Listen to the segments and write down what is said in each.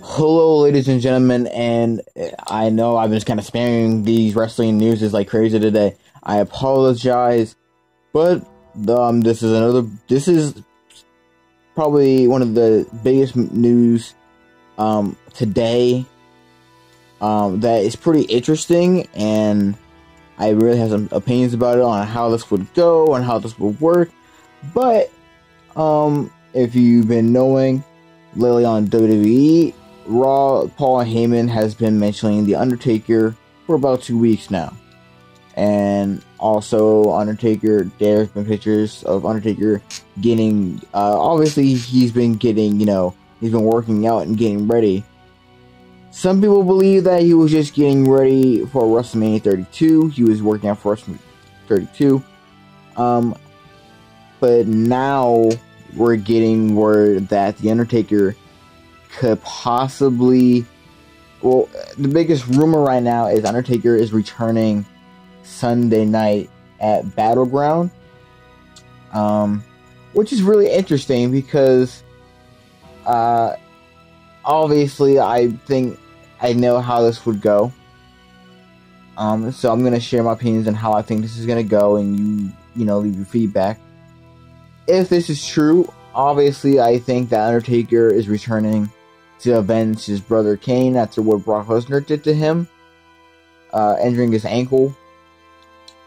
Hello, ladies and gentlemen, and I know I've been kind of spamming these wrestling news is like crazy today. I apologize, but um, this is another. This is probably one of the biggest news um today. Um, that is pretty interesting, and I really have some opinions about it on how this would go and how this would work. But um, if you've been knowing lately on WWE, Raw, Paul Heyman has been mentioning The Undertaker for about two weeks now. And also, Undertaker, there's been pictures of Undertaker getting, uh, obviously, he's been getting, you know, he's been working out and getting ready. Some people believe that he was just getting ready for WrestleMania 32. He was working out for WrestleMania 32. Um, but now we're getting word that The Undertaker could possibly. Well, the biggest rumor right now is Undertaker is returning Sunday night at Battleground, um, which is really interesting because, uh, obviously, I think I know how this would go. Um, so I'm gonna share my opinions on how I think this is gonna go, and you, you know, leave your feedback. If this is true, obviously, I think that Undertaker is returning to avenge his brother Kane after what Brock Lesnar did to him, uh, injuring his ankle.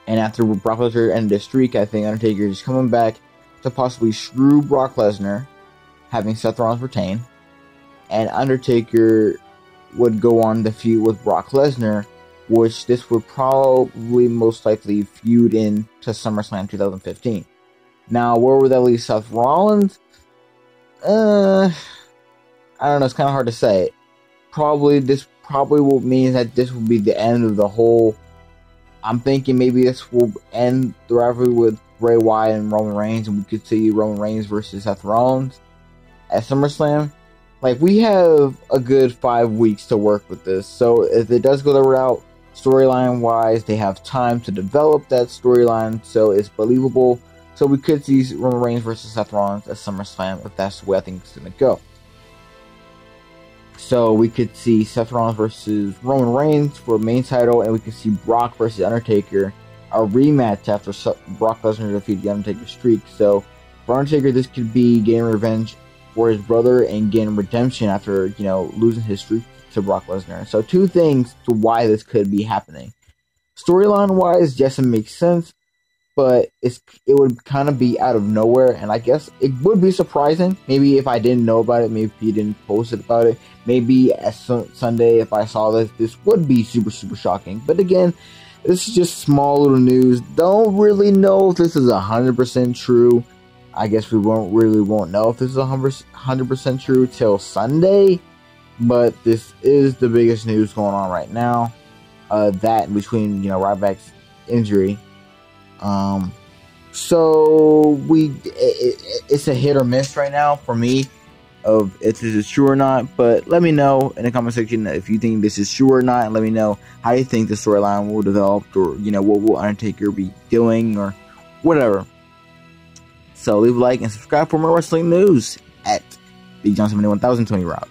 And after Brock Lesnar ended his streak, I think Undertaker is coming back to possibly screw Brock Lesnar, having Seth Rollins retain. And Undertaker would go on the feud with Brock Lesnar, which this would probably most likely feud into SummerSlam 2015. Now, where would that leave Seth Rollins? Uh, I don't know. It's kind of hard to say. Probably this probably will mean that this will be the end of the whole. I'm thinking maybe this will end the rivalry with Bray Wyatt and Roman Reigns, and we could see Roman Reigns versus Seth Rollins at SummerSlam. Like we have a good five weeks to work with this, so if it does go the route storyline wise, they have time to develop that storyline so it's believable. So we could see Roman Reigns versus Seth Rollins at SummerSlam if that's the way I think it's gonna go. So we could see Seth Rollins versus Roman Reigns for main title, and we could see Brock versus Undertaker, a rematch after Brock Lesnar defeated the Undertaker streak. So for Undertaker, this could be getting revenge for his brother and getting redemption after you know losing his streak to Brock Lesnar. So two things to why this could be happening. Storyline wise, yes, it makes sense but it's it would kind of be out of nowhere, and I guess it would be surprising. Maybe if I didn't know about it, maybe if you didn't post it about it, maybe as Sunday if I saw this, this would be super super shocking. But again, this is just small little news. Don't really know if this is hundred percent true. I guess we won't really won't know if this is hundred percent true till Sunday. But this is the biggest news going on right now. Uh, that between you know Ryback's injury um, so we it, it's a hit or miss right now for me of if this is true or not. But let me know in the comment section if you think this is true or not, and let me know how you think the storyline will develop, or you know what will Undertaker be doing, or whatever. So leave a like and subscribe for more wrestling news at the Johnson 1000 Tony Rob.